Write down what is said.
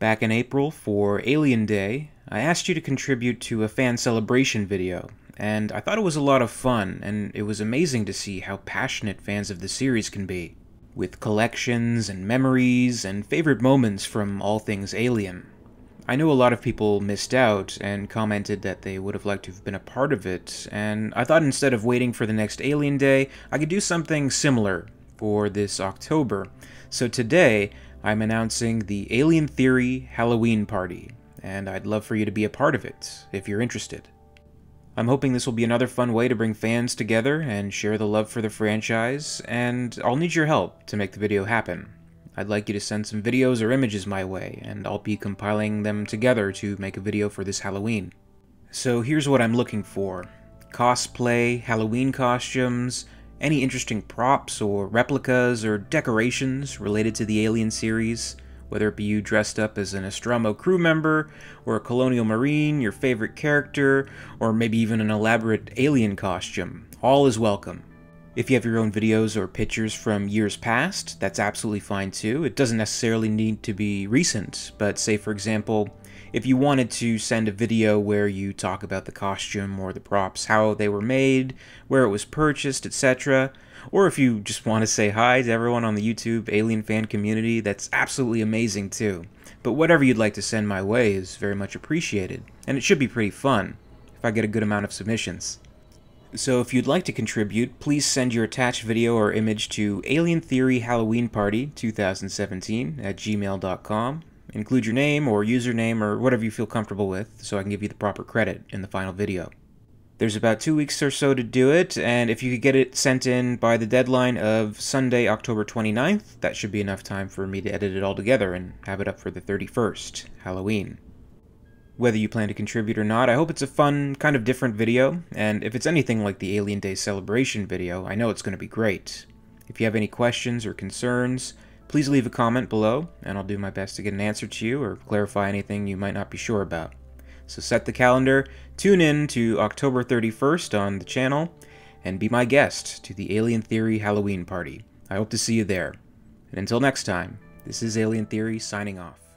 Back in April for Alien Day, I asked you to contribute to a fan celebration video, and I thought it was a lot of fun, and it was amazing to see how passionate fans of the series can be, with collections and memories and favorite moments from all things Alien. I know a lot of people missed out and commented that they would have liked to have been a part of it, and I thought instead of waiting for the next Alien Day, I could do something similar for this October. So today, I'm announcing the Alien Theory Halloween Party, and I'd love for you to be a part of it, if you're interested. I'm hoping this will be another fun way to bring fans together and share the love for the franchise, and I'll need your help to make the video happen. I'd like you to send some videos or images my way, and I'll be compiling them together to make a video for this Halloween. So here's what I'm looking for. Cosplay, Halloween costumes, any interesting props or replicas or decorations related to the Alien series, whether it be you dressed up as an Nostromo crew member, or a Colonial Marine, your favorite character, or maybe even an elaborate alien costume. All is welcome. If you have your own videos or pictures from years past, that's absolutely fine too. It doesn't necessarily need to be recent, but say for example, if you wanted to send a video where you talk about the costume or the props, how they were made, where it was purchased, etc., or if you just want to say hi to everyone on the YouTube Alien fan community, that's absolutely amazing too. But whatever you'd like to send my way is very much appreciated, and it should be pretty fun if I get a good amount of submissions. So if you'd like to contribute, please send your attached video or image to Alien Theory Halloween Party 2017 at gmail.com. Include your name or username or whatever you feel comfortable with so I can give you the proper credit in the final video. There's about two weeks or so to do it, and if you could get it sent in by the deadline of Sunday, October 29th, that should be enough time for me to edit it all together and have it up for the 31st, Halloween whether you plan to contribute or not. I hope it's a fun, kind of different video, and if it's anything like the Alien Day celebration video, I know it's going to be great. If you have any questions or concerns, please leave a comment below, and I'll do my best to get an answer to you or clarify anything you might not be sure about. So set the calendar, tune in to October 31st on the channel, and be my guest to the Alien Theory Halloween party. I hope to see you there. And until next time, this is Alien Theory signing off.